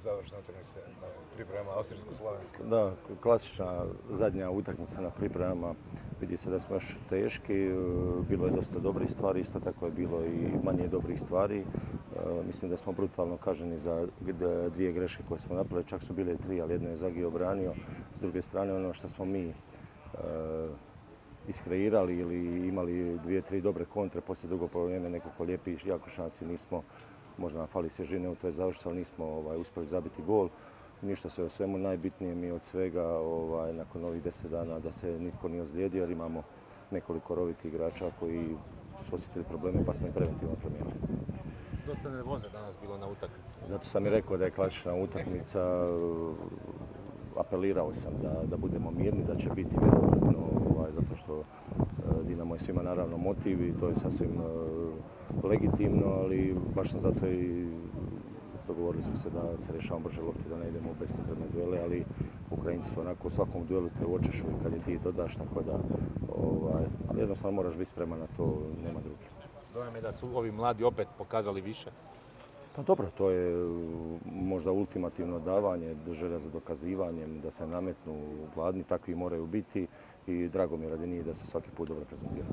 završne utakmice na priprema Austrijsko-Slovenske. Da, klasična zadnja utakmica na pripremama. Vidi se da smo još teški, e, bilo je dosta dobrih stvari, isto tako je bilo i manje dobrih stvari. E, mislim da smo brutalno kaženi za dvije greške koje smo napravili, čak su bile tri, ali jedno je Zagi obranio. S druge strane, ono što smo mi e, iskreirali ili imali dvije, tri dobre kontre, poslije dugo vrijeme nekoliko lijepih jako šansi nismo možda nam fali svježine u toj završi, ali nismo ovaj, uspjeli zabiti gol. ništa se o svemu najbitnije mi od svega ovaj, nakon ovih deset dana da se nitko nije ozlijedio jer imamo nekoliko rovitih igrača koji su osjetili probleme pa smo i preventivno promijenili. Dosta nervoze danas bilo na utakmici. Zato sam i rekao da je klasična utakmica. Apelirao sam da, da budemo mirni, da će biti vjerojatno ovaj, zato što e, Dinamo je svima naravno motiv i to je sasvim e, legitimno, ali baš sam zato i dogovorili smo se da se rješavamo brže lopti, da ne idemo u bespotrebne duele, ali Ukrajinci su onako u svakom duelu te očešu i kad je ti dodaš, tako da, ovaj, ali jednostavno moraš biti spreman na to, nema drugi. Dojam je da su ovi mladi opet pokazali više? Pa dobro, to je možda ultimativno davanje, želja za dokazivanjem, da se nametnu gladni, takvi moraju biti i drago mi radi nije da se svaki put dobro prezentira.